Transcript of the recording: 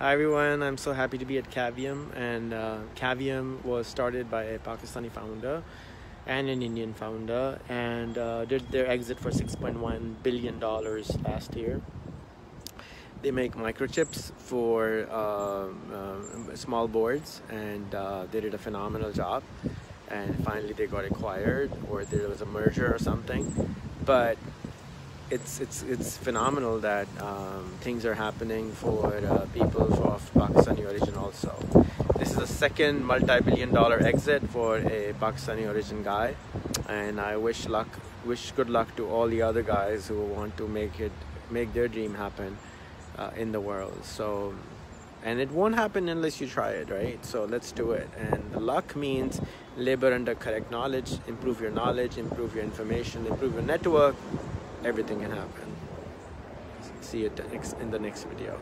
Hi everyone, I'm so happy to be at Cavium and uh, Cavium was started by a Pakistani founder and an Indian founder and uh, did their exit for 6.1 billion dollars last year. They make microchips for um, small boards and uh, they did a phenomenal job and finally they got acquired or there was a merger or something but it's it's it's phenomenal that um, things are happening for uh, people Pakistani origin also. This is the second multi-billion dollar exit for a Pakistani origin guy. And I wish luck wish good luck to all the other guys who want to make it make their dream happen uh, in the world. So and it won't happen unless you try it right? So let's do it. And luck means labor under correct knowledge improve your knowledge improve your information improve your network. Everything can happen. See you in the next video